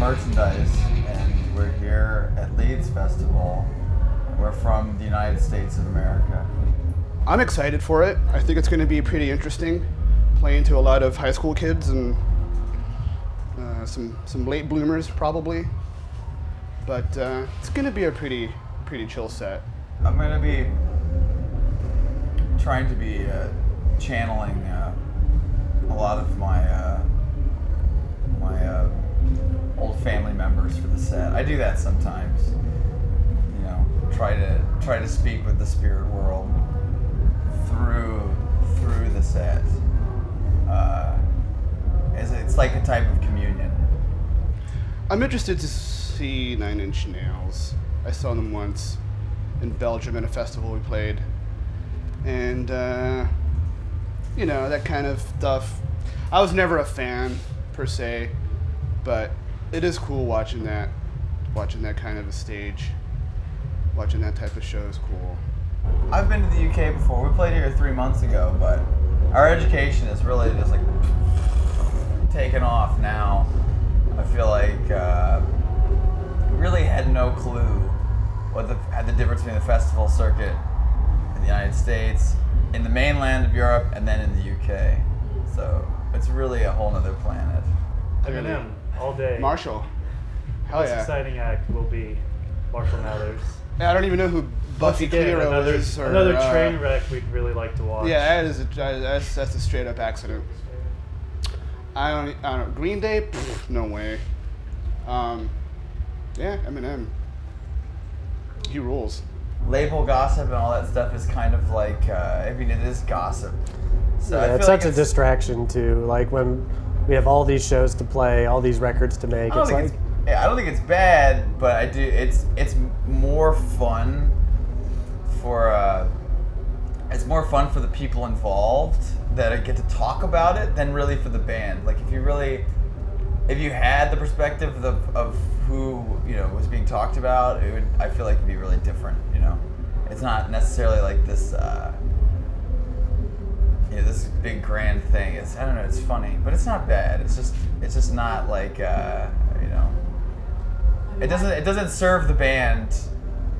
merchandise, and we're here at Leeds Festival. We're from the United States of America. I'm excited for it. I think it's going to be pretty interesting, playing to a lot of high school kids and uh, some some late bloomers probably. But uh, it's going to be a pretty pretty chill set. I'm going to be trying to be uh, channeling uh, a lot of my uh, my uh, family members for the set. I do that sometimes. You know, try to try to speak with the spirit world through through the set. Uh, it's, like a type of communion. I'm interested to see Nine Inch Nails. I saw them once in Belgium at a festival we played, and uh, you know that kind of stuff. I was never a fan per se, but it is cool watching that, watching that kind of a stage, watching that type of show is cool. I've been to the UK before. We played here three months ago, but our education is really just like taken off now. I feel like uh, we really had no clue what the had the difference between the festival circuit in the United States, in the mainland of Europe, and then in the UK. So it's really a whole other planet. Eminem all day. Marshall, hell Most yeah! exciting act will be Marshall Mathers. Yeah, I don't even know who Biffy Once again, Clyro another, is. Or, another uh, train wreck we'd really like to watch. Yeah, that is a, that's that's a straight up accident. I don't I don't Green Day, Pfft, no way. Um, yeah, Eminem. He rules. Label gossip and all that stuff is kind of like uh, I mean it is gossip. So I Yeah, it's feel such like a distraction too. Like when we have all these shows to play, all these records to make. I don't It's think like it's yeah, I don't think it's bad, but I do. It's it's more fun for uh, it's more fun for the people involved that I get to talk about it than really for the band. Like if you really if you had the perspective of, of who you know was being talked about, it would I feel like it'd be really different. You know, it's not necessarily like this. Uh, this big grand thing. It's I don't know. It's funny, but it's not bad. It's just it's just not like uh, you know. It doesn't it doesn't serve the band.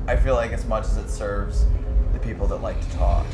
I feel like as much as it serves the people that like to talk.